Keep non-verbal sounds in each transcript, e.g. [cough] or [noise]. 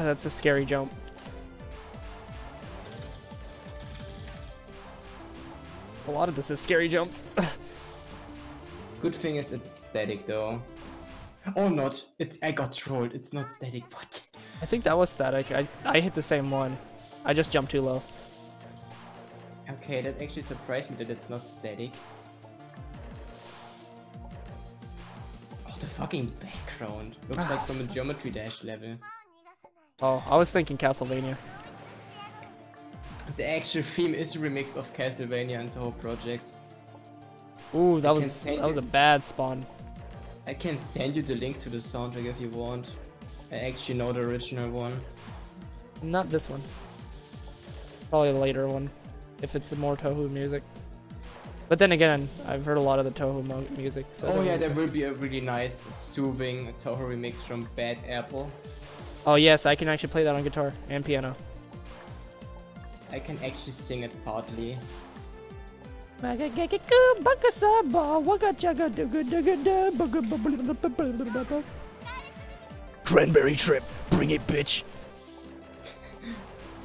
God, that's a scary jump. A lot of this is scary jumps. [laughs] Good thing is it's static though. Or not. It, I got trolled. It's not static, but... I think that was static. I, I hit the same one. I just jumped too low. Okay, that actually surprised me that it's not static. Oh, the fucking background. Looks like ah. from a Geometry Dash level. Oh, I was thinking Castlevania. The actual theme is a remix of Castlevania and Touhou Project. Ooh, that I was that was a bad spawn. I can send you the link to the soundtrack if you want. I actually know the original one. Not this one. Probably a later one, if it's more Touhou music. But then again, I've heard a lot of the Touhou music. So Oh yeah, there will be a really nice, soothing Touhou remix from Bad Apple. Oh yes, I can actually play that on guitar and piano. I can actually sing it partly. Cranberry trip, bring it, bitch.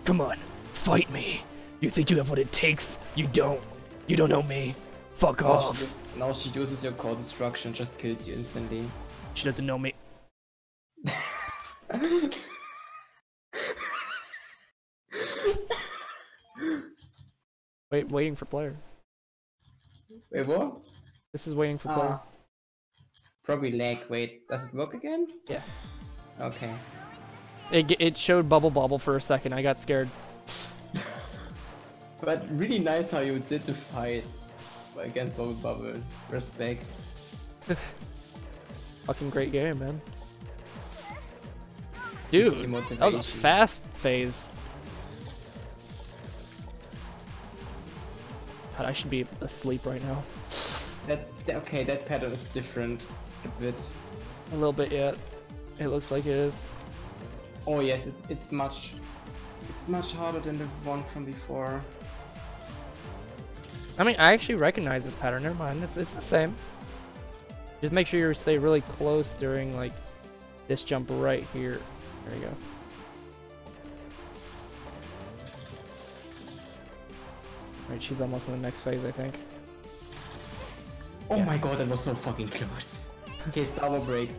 Come on, fight me. You think you have what it takes? You don't. You don't know me. Fuck Now off. she, do- now she uses your chord destruction, just kills you instantly. She doesn't know me. Wait, waiting for player. Wait, what? This is waiting for player. Ah. Probably lag. Wait, does it work again? Yeah. Okay. It, it showed bubble bobble for a second. I got scared. [laughs] But really nice how you did the fight against Bubble Bubble. Respect. [laughs] Fucking great game, man. Dude, that was a fast phase. God, I should be asleep right now. That, that okay, that pattern is different a bit. A little bit yet. It looks like it is. Oh yes, it, it's much it's much harder than the one from before. I mean, I actually recognize this pattern. Never mind. It's, it's the same. Just make sure you stay really close during, like, this jump right here. There you go. Right, she's almost in the next phase, I think. Oh my god, that was so fucking close. Okay, Star break.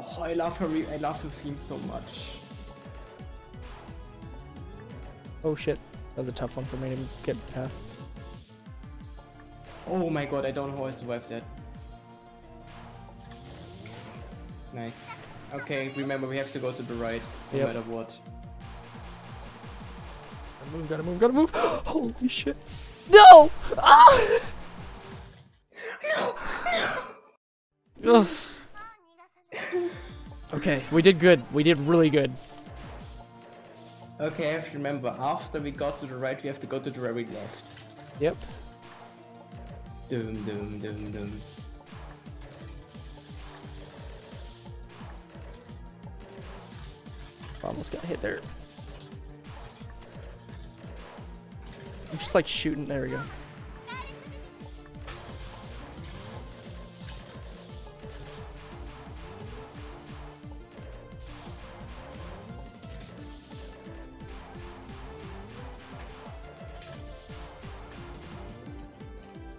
Oh, I love her. I love her theme so much. Oh shit. That was a tough one for me to get past. Oh my god, I don't know how I survived that. Nice. Okay, remember we have to go to the right, no Yep. matter what. Gotta move, gotta move, gotta move. [gasps] Holy shit. No! Ah! Ugh. Okay, we did good. We did really good. Okay, I have to remember, after we got to the right, we have to go to the very left. Yep. Doom, doom, doom, doom. Almost got hit there. Like shooting. There we go.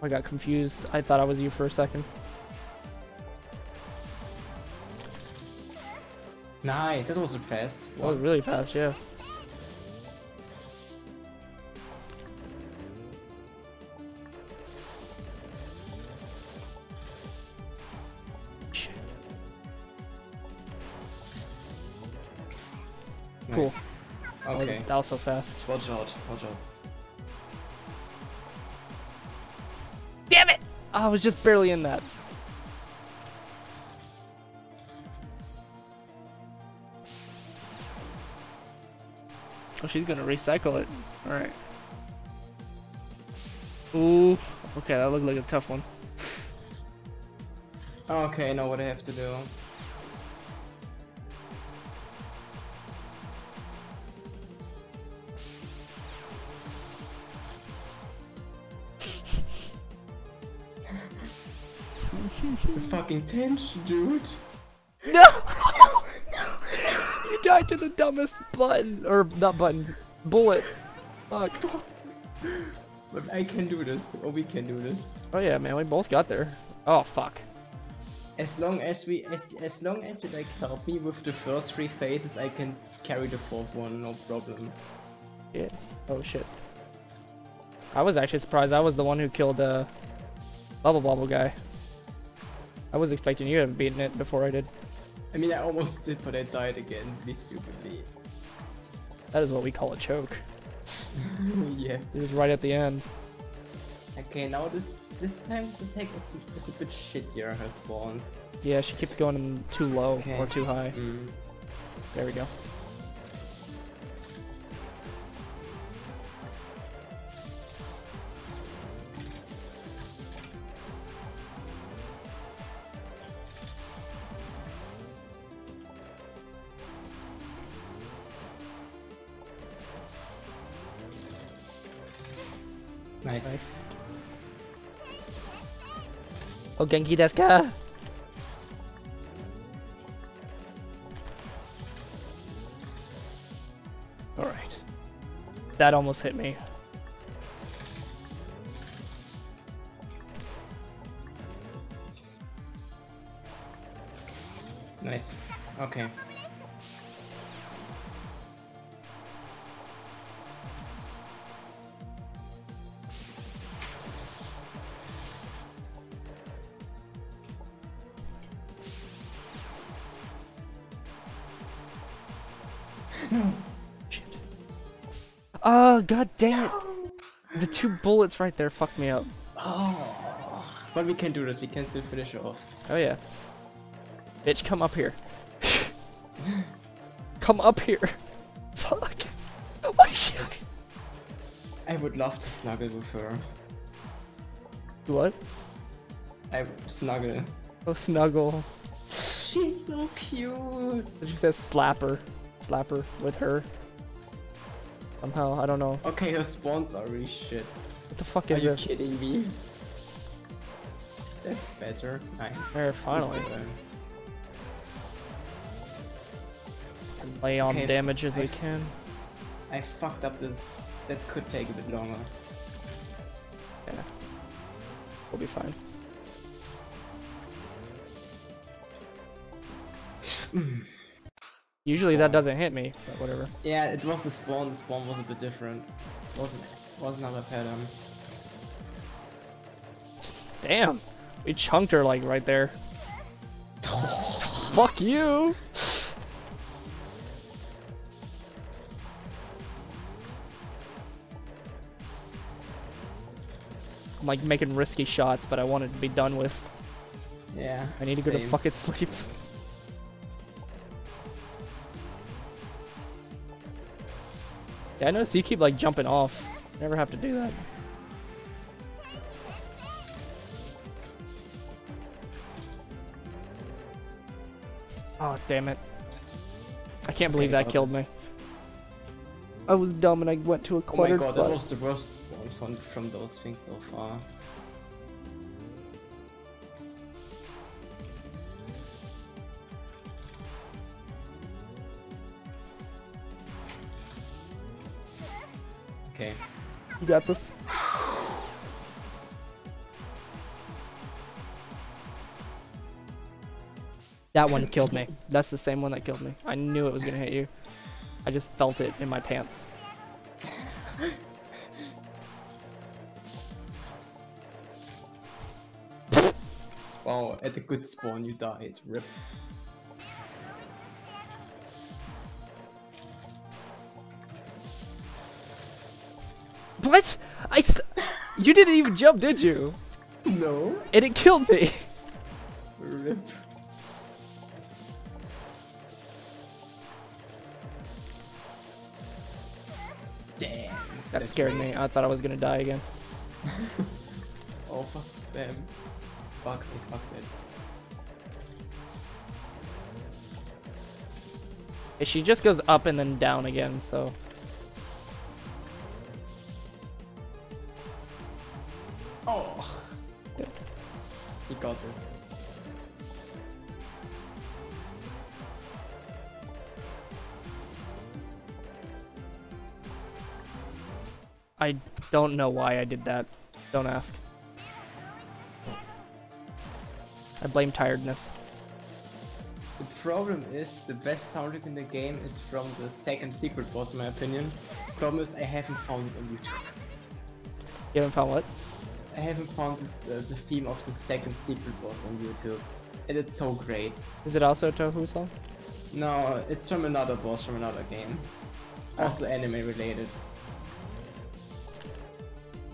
I got confused. I thought I was you for a second. Nice, that was fast. That was really fast, yeah. That was, Okay. that was so fast. Watch out, watch out. Damn it! I was just barely in that. Oh, she's gonna recycle it. Alright. Ooh. Okay, that looked like a tough one. Okay, I know what I have to do. Fucking tension, dude. [laughs] No! you died to the dumbest button. Or, not button. Bullet. Fuck. But I can do this. Or we can do this. Oh yeah, man, we both got there. Oh, fuck. As long as we, as, as long as it like help me with the first three phases, I can carry the fourth one, no problem. Yes. Oh, shit. I was actually surprised I was the one who killed, uh, Bubble Bobble guy. I was expecting you to have beaten it before I did. I mean, I almost did, but I died again, really stupidly. That is what we call a choke. [laughs] yeah. It was right at the end. Okay, now this this time this attack is, is a bit shittier, her spawns. Yeah, she keeps going too low Okay. or too high. Mm. There we go. Nice. Nice. Oh, Genki desu ka? Alright. That almost hit me. Nice. Okay. Oh, god damn it! The two bullets right there fucked me up. Oh. But we can do this. We can still finish it off. Oh yeah. Bitch, come up here. [laughs] come up here. [laughs] Fuck. Why is she? I would love to snuggle with her. What? I would snuggle. Oh, snuggle. She's so cute. She says slapper. Slapper with her. Somehow, I don't know. Okay, her spawns are really shit. What the fuck is Are is you kidding me? That's better. Nice. There, finally. Lay on Okay, damage as we can. I fucked up this. That could take a bit longer. Yeah. We'll be fine. Hmm. Usually that doesn't hit me, but whatever. Yeah, it was the spawn. The spawn was a bit different. wasn't was not another pattern. Damn! We chunked her like right there. Fuck you! I'm like making risky shots, but I want it to be done with. Yeah. I need to go to same. fucking sleep. Yeah, I noticed you keep like jumping off. Never have to do that. Oh, damn it. I can't believe that killed me. I was dumb and I went to a Oh my cluttered god, that was the worst spawn from from those things so far. You got this. That one killed me. That's the same one that killed me. I knew it was gonna hit you. I just felt it in my pants. Wow, at a good spawn you died. Rip. What? I st- You didn't even jump, did you? No. And it killed me. Rip. [laughs] Damn. That scared me. I thought I was gonna die again. [laughs] Oh fuck them. Fuck me, fuck it. She just goes up and then down again, so. Don't know why I did that. Don't ask. I blame tiredness. The problem is the best soundtrack in the game is from the second secret boss, in my opinion. The problem is I haven't found it on YouTube. You haven't found what? I haven't found this, uh, the theme of the second secret boss on YouTube, and it's so great. Is it also a Touhou song? No, it's from another boss from another game, also anime related.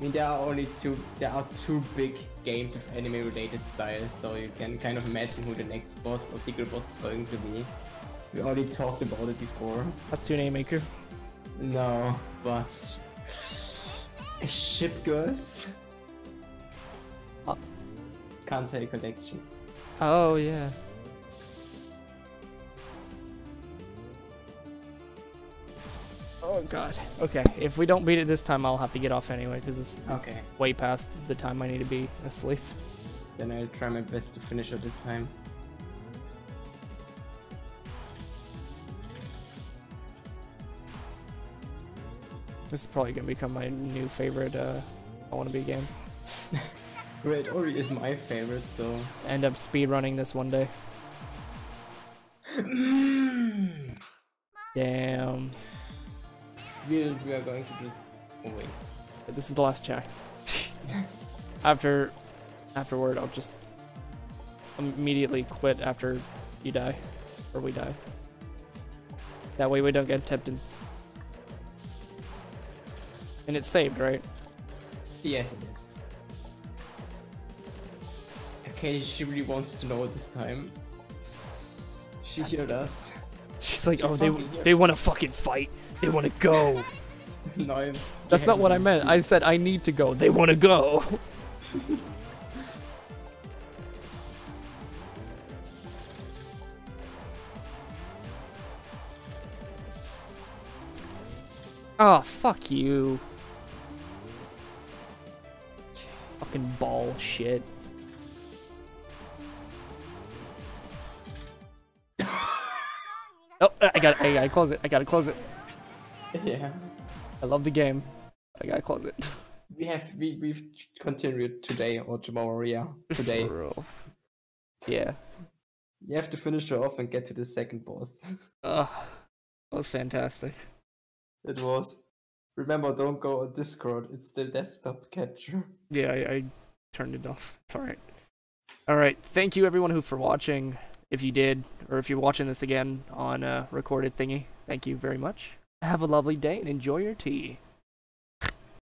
I mean, there are only two. There are two big games with anime-related styles, so you can kind of imagine who the next boss or secret boss is going to be. We already talked about it before. Hatsune Miku? No, but ship girls. Ah. Oh. Kantai collection. Oh yeah. Oh god. Okay, if we don't beat it this time, I'll have to get off anyway because it's, it's Okay. way past the time I need to be asleep. Then I'll try my best to finish it this time. This is probably gonna become my new favorite uh, I want to be game. [laughs] Well, Ori is my favorite, so. End up speedrunning this one day. [clears throat] Damn. We we are going to just. Oh wait. This is the last check. [laughs] After, afterward, I'll just immediately quit after you die, or we die. That way we don't get tempted. And it's saved, right? Yes, it is. Okay, she really wants to know this time. She heard us. She's like, oh, they they want to fucking fight. They want to go. [laughs] no, I'm- That's not what I meant. I said I need to go. They want to go. oh, [laughs] fuck you. Fucking ball shit. [laughs] Oh, I got I gotta close it. I gotta close it. [laughs] Yeah. I love the game. I gotta close it. [laughs] We have we we've continued today or tomorrow, yeah. [laughs] Today. For real. Yeah. You have to finish her off and get to the second boss. Ugh. That was fantastic. it was. Remember, don't go on Discord. It's the desktop catcher. Yeah, I, I turned it off. It's alright. Alright, thank you everyone who for watching. If you did, or if you're watching this again on a recorded thingy, thank you very much. Have a lovely day and enjoy your tea.